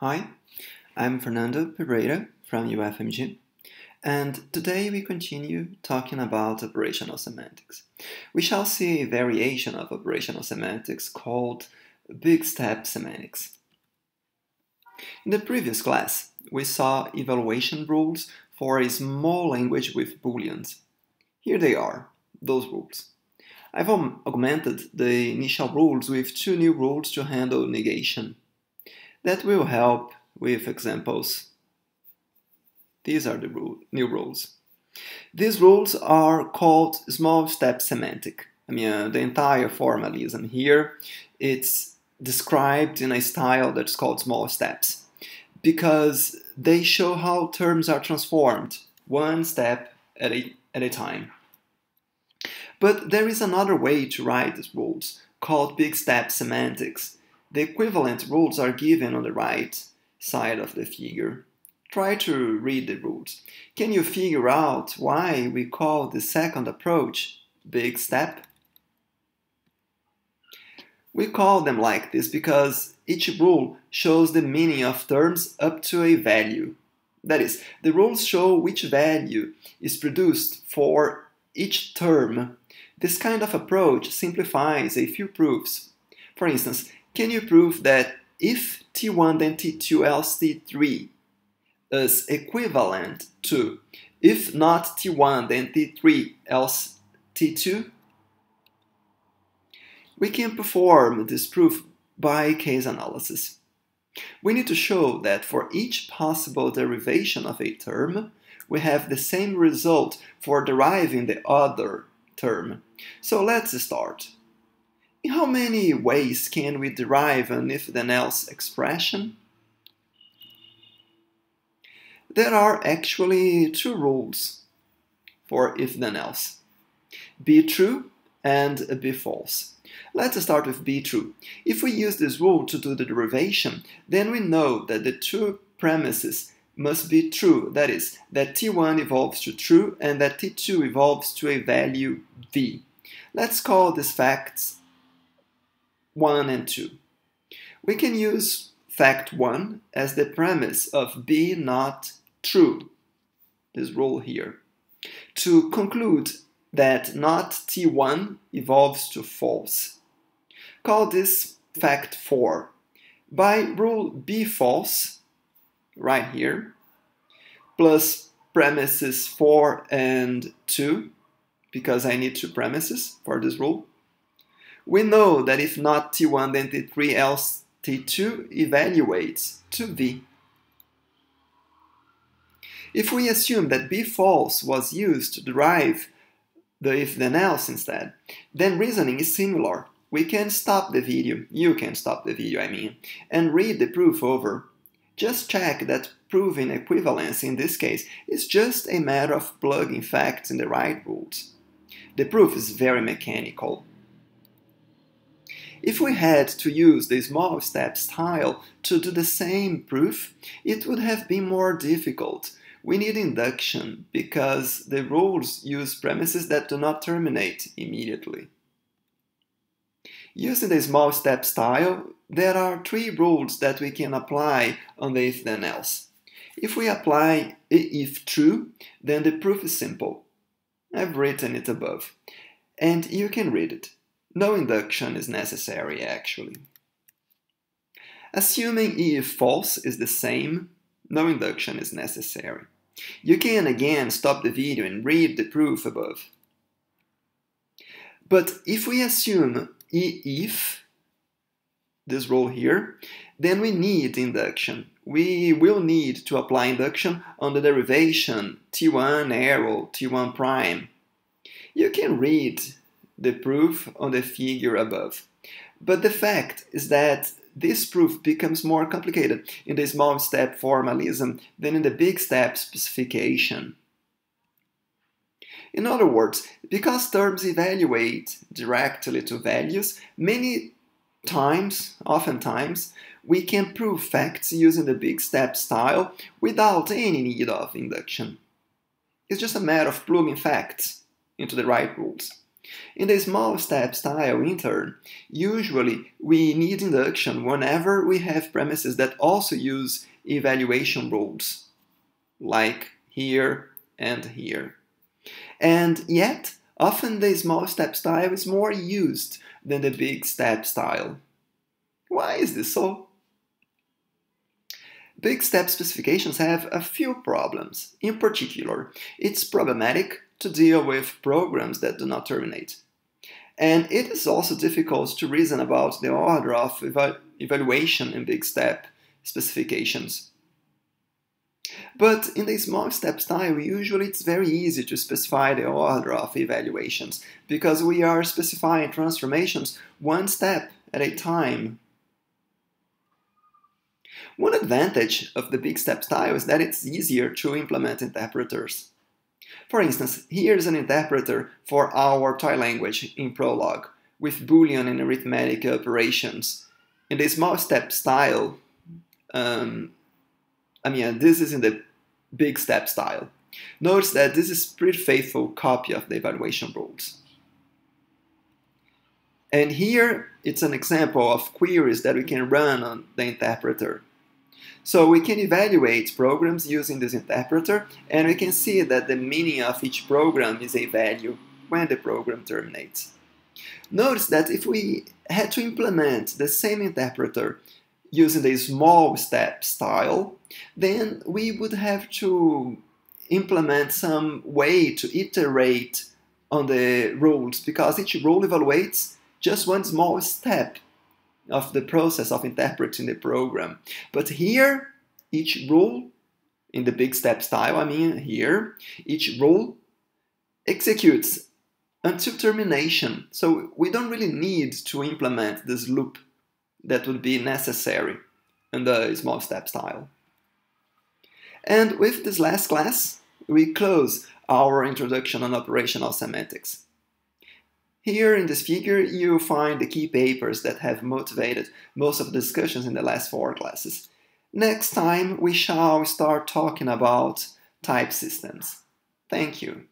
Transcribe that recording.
Hi, I'm Fernando Pereira from UFMG, and today we continue talking about operational semantics. We shall see a variation of operational semantics called big step semantics. In the previous class, we saw evaluation rules for a small language with booleans. Here they are, those rules. I've augmented the initial rules with two new rules to handle negation. That will help with examples. These are the rule, new rules. These rules are called small step semantic. I mean, uh, the entire formalism here, it's described in a style that's called small steps because they show how terms are transformed one step at a, at a time. But there is another way to write these rules called big step semantics. The equivalent rules are given on the right side of the figure. Try to read the rules. Can you figure out why we call the second approach big step? We call them like this because each rule shows the meaning of terms up to a value. That is, the rules show which value is produced for each term. This kind of approach simplifies a few proofs. For instance, can you prove that if T1 then T2 else T3 is equivalent to if not T1 then T3 else T2? We can perform this proof by case analysis. We need to show that for each possible derivation of a term, we have the same result for deriving the other term. So let's start. In how many ways can we derive an if-then-else expression? There are actually two rules for if-then-else. B true and B false. Let's start with B true. If we use this rule to do the derivation, then we know that the two premises must be true. That is, that t1 evolves to true and that t2 evolves to a value v. Let's call these facts 1 and 2. We can use fact 1 as the premise of B not true, this rule here, to conclude that not t1 evolves to false. Call this fact 4. By rule B false, right here, plus premises 4 and 2, because I need two premises for this rule, we know that if not T1 then T3 else T2 evaluates to V. If we assume that B false was used to derive the if then else instead, then reasoning is similar. We can stop the video, you can stop the video I mean, and read the proof over. Just check that proving equivalence in this case is just a matter of plugging facts in the right rules. The proof is very mechanical. If we had to use the small step style to do the same proof, it would have been more difficult we need induction because the rules use premises that do not terminate immediately. Using the small step style, there are three rules that we can apply on the if then else. If we apply if true, then the proof is simple. I've written it above, and you can read it. No induction is necessary actually. Assuming e if false is the same, no induction is necessary. You can again stop the video and read the proof above. But if we assume E if, this rule here, then we need induction. We will need to apply induction on the derivation t1 arrow t1 prime. You can read the proof on the figure above. But the fact is that this proof becomes more complicated in the small step formalism than in the big step specification. In other words, because terms evaluate directly to values, many times, oftentimes, we can prove facts using the big step style without any need of induction. It's just a matter of plugging facts into the right rules. In the small step style intern, usually we need induction whenever we have premises that also use evaluation rules, like here and here. And yet, often the small step style is more used than the big step style. Why is this so? Big step specifications have a few problems. In particular, it's problematic to deal with programs that do not terminate. And it is also difficult to reason about the order of eva evaluation in big step specifications. But in the small step style, usually it's very easy to specify the order of evaluations because we are specifying transformations one step at a time. One advantage of the big step style is that it's easier to implement interpreters. For instance, here's an interpreter for our toy language in Prolog with Boolean and arithmetic operations. In the small step style, um, I mean, this is in the big step style. Notice that this is pretty faithful copy of the evaluation rules. And here it's an example of queries that we can run on the interpreter. So we can evaluate programs using this interpreter and we can see that the meaning of each program is a value when the program terminates. Notice that if we had to implement the same interpreter using the small step style, then we would have to implement some way to iterate on the rules because each rule evaluates just one small step of the process of interpreting the program. But here, each rule, in the big step style, I mean here, each rule executes until termination. So we don't really need to implement this loop that would be necessary in the small step style. And with this last class, we close our introduction on operational semantics. Here in this figure, you find the key papers that have motivated most of the discussions in the last four classes. Next time, we shall start talking about type systems. Thank you.